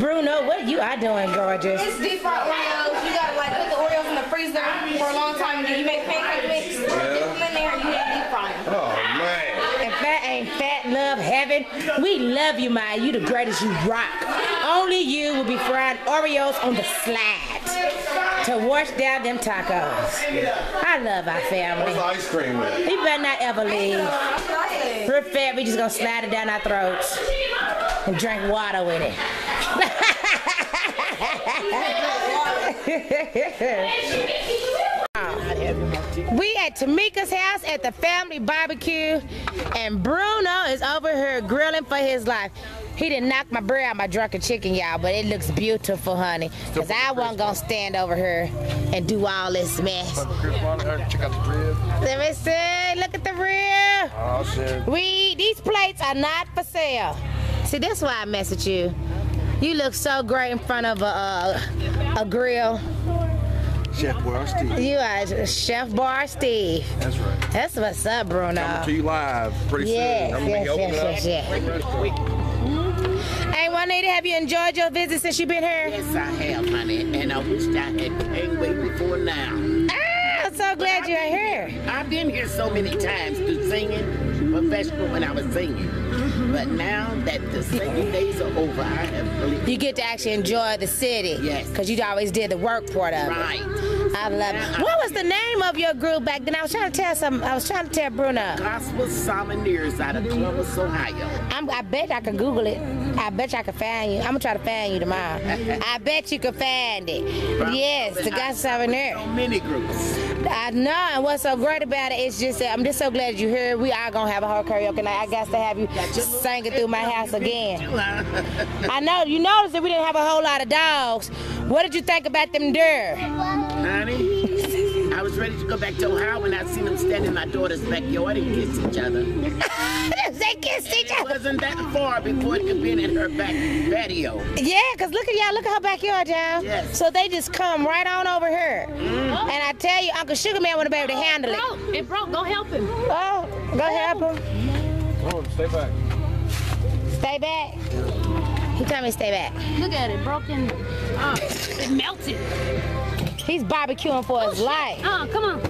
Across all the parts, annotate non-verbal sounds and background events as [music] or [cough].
Bruno, what you are doing, gorgeous? It's deep fried Oreos. You gotta like put the Oreos in the freezer for a long time, and then you make pancake mix, dip them in there, and you deep fry them. Oh man. If that ain't fat love heaven, we love you, Maya. You the greatest. You rock. Only you will be frying Oreos on the slide to wash down them tacos. I love our family. What's ice cream with? We better not ever leave. We're fat. We just gonna slide it down our throats and drink water with it. We at Tamika's house at the family barbecue, and Bruno is over here grilling for his life. He didn't knock my bread out my drunken chicken, y'all, but it looks beautiful, honey. Cause I wasn't gonna stand over here and do all this mess. Check out the rib. Let me see. Look at the rib. Oh shit. We these plates are not for sale. See, that's why I mess with you. You look so great in front of a uh, a grill. Chef Boy Steve. You are Chef Bar Steve. That's right. That's what's up, Bruno. Coming to you live pretty Yes, soon. I'm gonna yes, be opening yes, yes. Hey, Juanita, have you enjoyed your visit since you've been here? Yes, I have, honey, and I wish I had came way before now. Ah, I'm so glad you're here. I've been here so many times to singing, professional when I was singing. Mm-hmm. But now that the singing days are over, I have really You get to actually enjoy the city. Yes. Because you always did the work part of it. right. I love it. What was the name of your group back then? I was trying to tell some. I was trying to tell Bruno. Gospel Sommeliers out of Columbus, Ohio. I'm, I bet I could Google it. I bet I could find you. I'm gonna try to find you tomorrow. [laughs] I bet you could find it. Yes, the Gospel Souvenir. So many groups. I know, and what's so great about it is just that I'm just so glad you're here. We are gonna have a whole karaoke night. I got to have you sing it through my house again. I know you noticed that we didn't have a whole lot of dogs. What did you think about them deer? Honey, ready to go back to Ohio when I seen them stand in my daughter's backyard and kiss each other. [laughs] they kissed each other. It wasn't that far before it could be in her back patio. Yeah, cause look at y'all, look at her backyard, y'all. Yes. So they just come right on over here. And I tell you, Uncle Sugarman would have been able to handle it. broke. It broke. Go help him. Oh, go help him. Oh, stay back. Stay back. He told me to stay back. Look at it. Broken. Uh, it melted. He's barbecuing for his life. Uh, come on.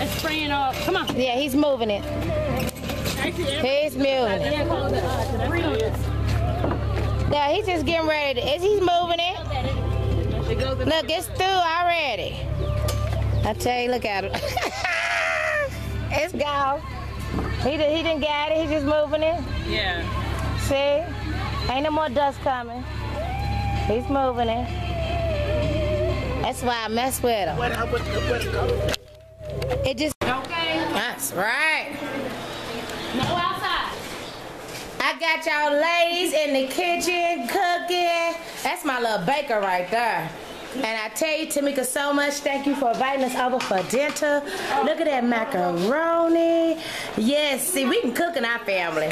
It's spraying off. Come on. Yeah, he's moving it. He's moving it. Yeah, he's just getting ready. To, is he's moving it? Look, it's through already. I tell you, look at it. [laughs] it's gone. He did, he didn't get it. He's just moving it. Yeah. See? Ain't no more dust coming. He's moving it. That's why I mess with him. What, uh, what, uh, what, uh, It just. Okay. That's right. No outside. I got y'all ladies in the kitchen cooking. That's my little baker right there. And I tell you, Tamika, so much. Thank you for inviting us over for dinner. Look at that macaroni. Yes, see, we can cook in our family.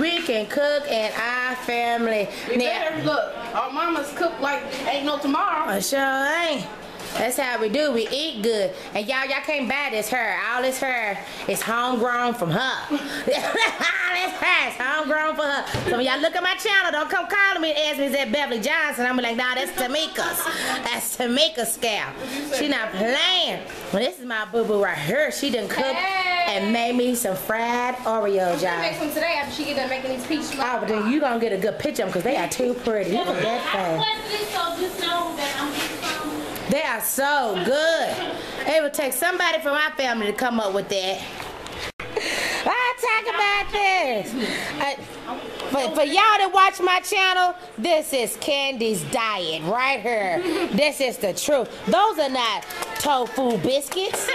We can cook in our family. You Now, better look. Our mamas cook like ain't no tomorrow. I sure ain't. That's how we do. We eat good. And y'all, y'all can't buy this hair. All this hair is homegrown from her. [laughs] All this hair is homegrown for her. So when y'all look at my channel, don't come calling me and ask me, is that Beverly Johnson? I'm like, nah, that's Tamika's. That's Tamika's scalp. She not playing. Well, this is my boo-boo right here. She done cooked and made me some fried Oreos, I make y'all. some today after she get done making these peach Oh, but then you gonna get a good picture of them because they are too pretty. Look at that thing. so just know that I'm getting some. They are so good. It would take somebody from my family to come up with that. Talk about this. I, for, for y'all that watch my channel, this is Candy's diet right here. This is the truth. Those are not tofu biscuits.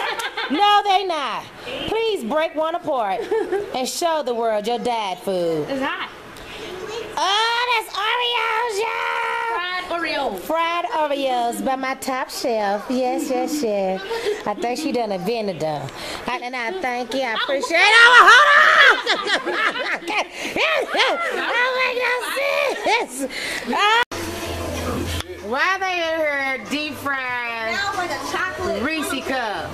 No, they not. Please break one apart and show the world your dad food. It's hot. Oh, that's Oreos, y'all. Fried Oreo. Fried Oreos by my top shelf. Yes, yes, yes. I think she done a vinegar. I, and I thank you. I oh. appreciate it. Oh, hold on. Oh, make no sense. Oh. Why they in here deep frying Sounds like. Reese cup?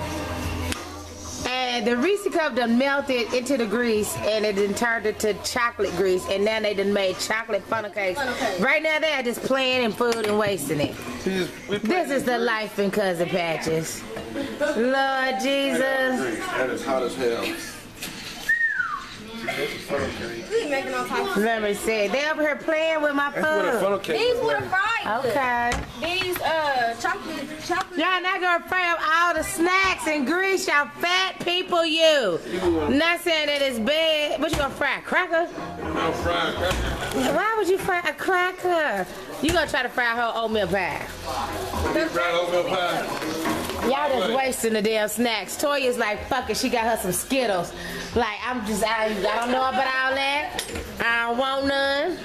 And And the Reese cup done melted into the grease and it done turned to chocolate grease and now they done made chocolate funnel cakes. Funnel cakes. Right now they're just playing in food and wasting it. He This is the life in cousin patches. Lord Jesus. That is hot as hell. We making all types. Let me see. They over here playing with my That's food. funnel cake These is were the like. fried. Okay. These uh chocolate chocolate. Y'all not gonna fry up all the snacks and grease, y'all fat people, you. Not saying that it's bad. What you gonna fry? A cracker? No fried cracker. Why would you fry a cracker? You gonna try to fry a whole oatmeal pie. Deep fried oatmeal pie. Y'all just wasting the damn snacks. Toya's like, fuck it, she got her some Skittles. Like, I'm just, I, I don't know about all that. I don't want none.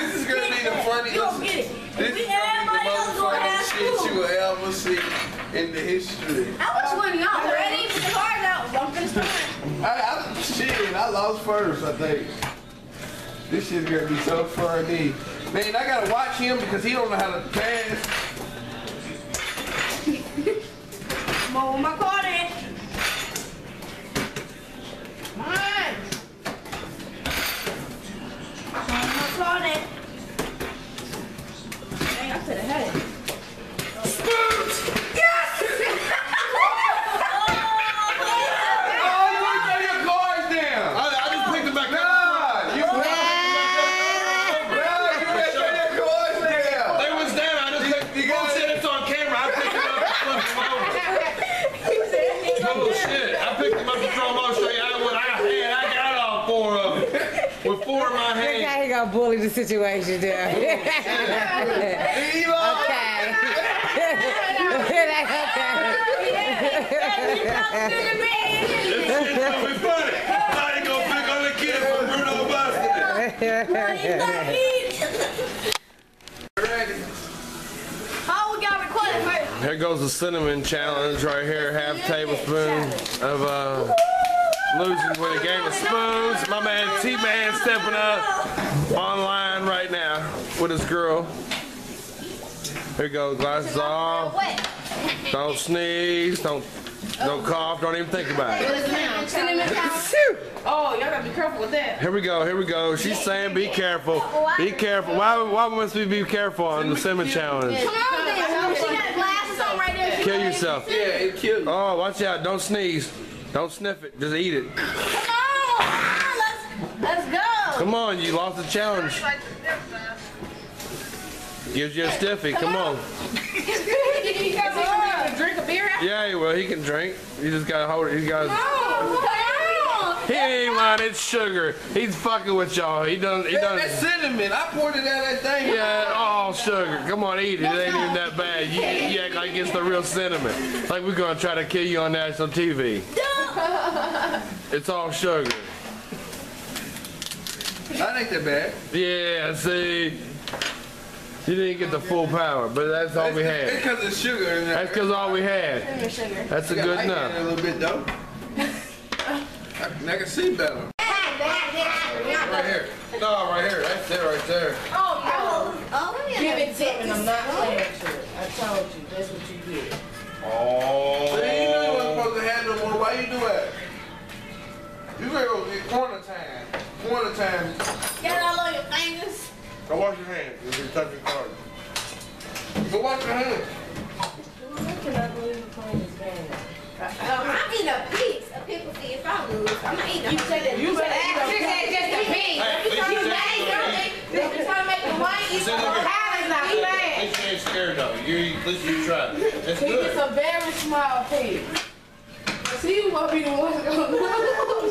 This is gonna be the funniest. You gonna get it. This We is gonna be the else most gonna funny have shit you will ever see in the history. I was winning out already. Put the cards out. Don't finish the one. I, I shit, I lost first, I think. This shit's gonna be so funny. Man, I gotta watch him because he don't know how to pass. Come on, my card in. Come on. Come on, with my card in. Dang, I could have had it. Oh, you wanna throw your cards down? I, I just picked it back up. God, you wanna God, you better throw your cards down. They was down. I just picked You you got bullshit. it. It's on camera. I picked it up and flipped them over. Bullshit. I picked them up to throw them over. Show you what I had. I got all four of them. With four in my Look how he gonna bully the situation there. [laughs] okay. Okay. It's gonna be funny. Now you gonna pick on the kid from Bruno Mars Ready? Oh, we got recorded first. Here goes the cinnamon challenge right here. Half tablespoon of uh, losing with a game of spoons. My man T-Man stepping up online right now with his girl. Here you go, glasses off. Don't sneeze. Don't don't cough. Don't even think about it. Oh, y'all gotta be careful with that. Here we go. Here we go. She's saying, "Be careful. Be careful." Why? Why must we be careful on the cinnamon challenge? Come on, then. She got glasses on right there. Kill yourself. Yeah, it killed you. Oh, watch out. Don't sneeze. Don't sniff it. Just eat it. Come on. Let's, let's go. Come on, you lost the challenge. Gives you a stiffy. Come on. Come on. Drink a beer Yeah, well, he can drink. You just gotta hold it. He's got. Come on. He ain't lying. It's sugar. He's fucking with y'all. He done. He Yeah, done. that's cinnamon. I poured it out that thing. Yeah, Oh, sugar. Come on, eat it. It ain't even that bad. You, you act like it's the real cinnamon. Like we're gonna try to kill you on national TV. It's all sugar. That ain't that bad. Yeah, see. You didn't get the full power, but that's all we It's had. because of sugar in there. That's because all we had. That's a good light in it enough. A little bit though. [laughs] I, I can see better. Right here. No, right here. That's it right there. Oh, oh, oh Give it to me. I'm not playing I told you. That's what you did. Oh. See, you knew you wasn't supposed to have no more. Why you do that? You gotta go get corner time. Corner time. Get all on your fingers. Go wash your hands if you're touching cards. Go wash your hands. Uh, uh, I'm eating a piece. A pickle feed. If I lose, I'm not eating a piece. You better eat a just a pig. You made Don't be trying to make the wine eat some Kyle's not playing. At least ain't scared though. You, at least you tried. That's good. a very small pig. See, you won't be the one to go. Gonna be- He's [laughs] not even They look good. He ain't lose.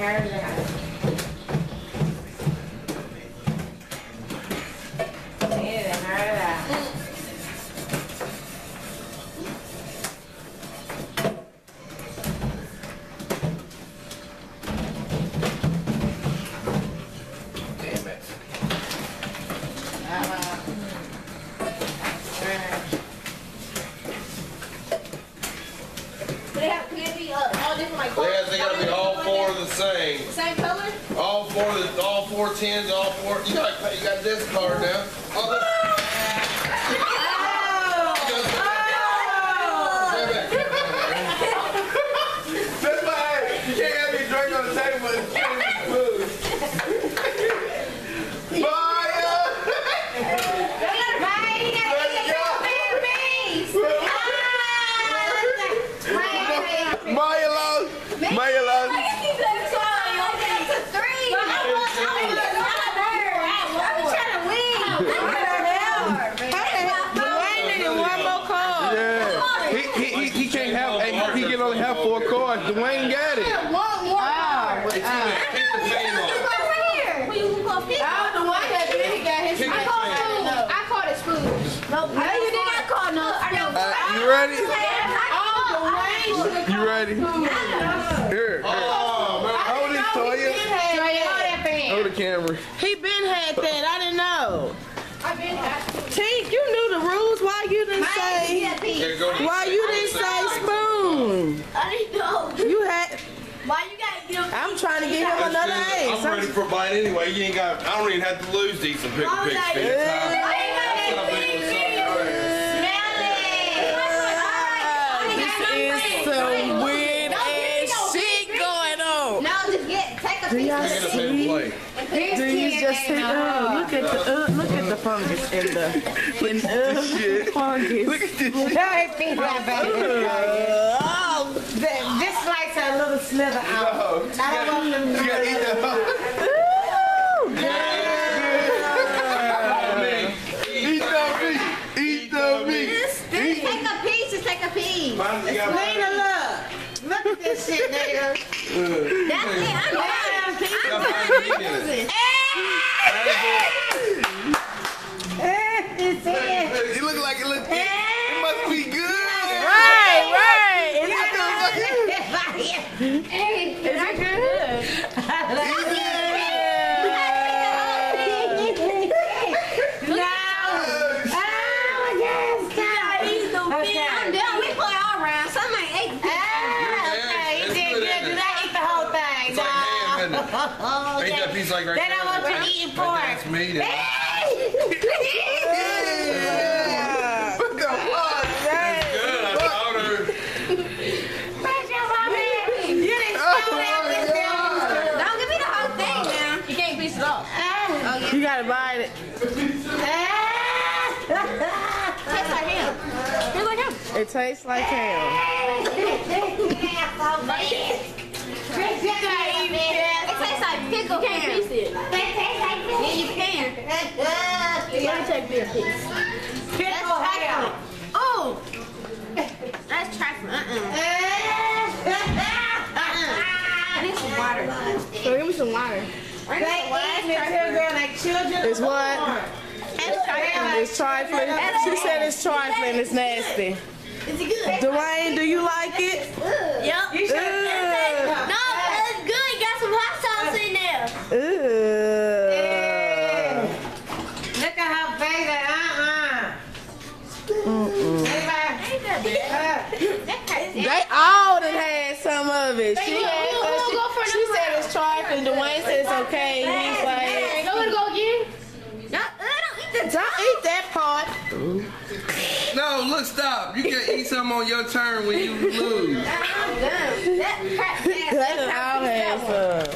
her that. This card now. Oh, this- That's why you can't have me drink on the table and food. Fire! Maya lost. Maya lost. Dwayne needed one more card. Yeah. He, he, he, he can't have, hey, he can only have four cards. Dwayne got it. Take the fan off. Oh, the one that did, he got his. Kick the I fan off. I called it spoon. No, you did not call no. I know. Uh, you ready? Oh, Dwayne should You ready? Here, here. Oh, man. Hold it, Toya. Hold the camera. He been had that. I didn't know. I've been Tink, you knew the rules. Why you didn't say? Here, Why you didn't say spoon? I didn't know. You had. Why you gotta give him? I'm trying to give him another ace. I'm ready for a bite anyway. You ain't got. I don't even have to lose these and pick a pick Do y'all Get a pen see? play. These just sit oh, look at the uh, look at the fungus in the [laughs] in uh, fungus. Look at this. [laughs] Oh, that- this slice a little slither out. Oh, you gotta, you gotta eat that. [laughs] Eat the meat. Eat the meat. Take a piece. Just take a piece. Mine, Nina, look. Look at this shit, nigga. That's it. I'm done. You got five meat in it. It's it. It look like it look. It, it must be good. Right, right. Is it good? Hey, Is it good? I'm done. We play all round. Some ain't eight. Okay, you did good. Do not eat the whole thing. It's like ham, isn't it? No. Ain't that piece like right They there? don't want you eating Right pork. there, That's meat. and- What the fuck? Good, I told her. You didn't Oh stole my everything. Don't give me the whole thing now. You can't piece it off. You gotta bite it. Tastes like him. Tastes like him. It tastes like ham. It tastes like pickle ham. You can't piece it. Yeah, you can. You gotta take me a piece. Pickle ham. Oh! That's trifling. Uh-uh. [laughs] uh-uh. I need some water. So give me some water. They eating it like children. It's what? That's trifling. It's trifling. She said it's trifling. It's nasty. Is it good? Dwayne, do you like it? Yep. You should have No, it's good. You got some hot sauce in there. Ooh. Look at her baby. Uh-uh. Ain't that bad. That tastes They all done had some of it. She, Hey, had, we'll- we'll go for she number said it's trifling. Dwayne said it's okay. He's like, Go and go again. No, I don't eat the don't eat that part. No, look, stop. You can eat something on your turn when you lose. I'm done. That crap They done all had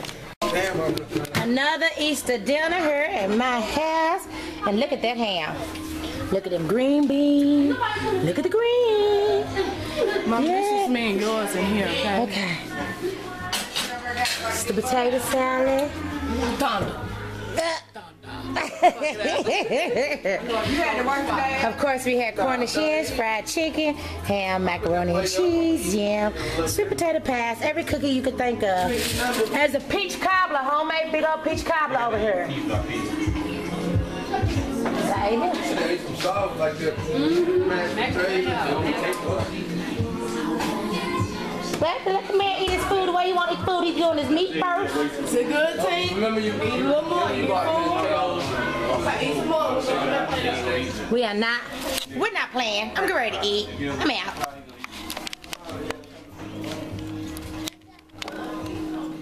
some. Another Easter dinner here at my house. And look at that ham. Look at them green beans. Look at the green. Mom, Yeah. this is me and yours in here, okay? Okay. It's the potato salad. Thunder. Of course, we had Cornish hens, fried chicken, ham, macaroni and cheese, yam, sweet potato pies, every cookie you could think of. There's a peach cobbler, homemade big old peach cobbler over here. Baby. They ate some sauce like that. Mashed. Let, let the man eat his food the way he want to eat food. He's doing his meat first. It's a good thing. Remember you Eat a little more. Eat We are not. We're not playing. I'm getting ready to eat. I'm out.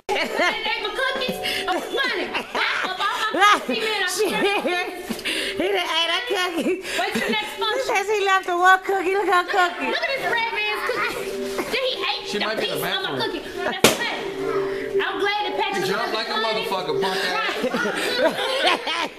They gave me cookies. It was funny. Of all my female, I he swear. done ate a cookie. Wait till next He function. says he left a one cookie. Look how cookie. Look at this red man's cookie. Then he ate She the might be in piece of my cookie. That's okay. I'm glad that Patrick jump found it like a funny. motherfucker, punk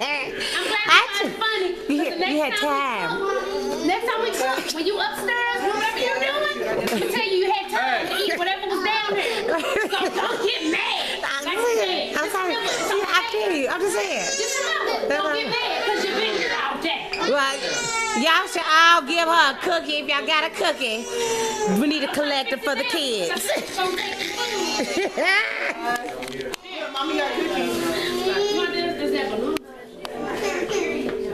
ass. [laughs] I'm glad I you found funny. You- But the you had time we cook- Next time we cook, when you upstairs, whatever you're doing, I tell you you had time to eat whatever was down there. So don't get mad. I'm Like saying. I'm just sorry. See, I feel you. I'm just saying. Just remember, don't get mad because you've been here all day. Well, y'all should all give her a cookie if y'all got a cookie. We need a collector for the kids. [laughs] [laughs] Mommy got cookies. My dad doesn't have balloons.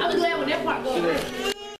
I was glad when that part goes.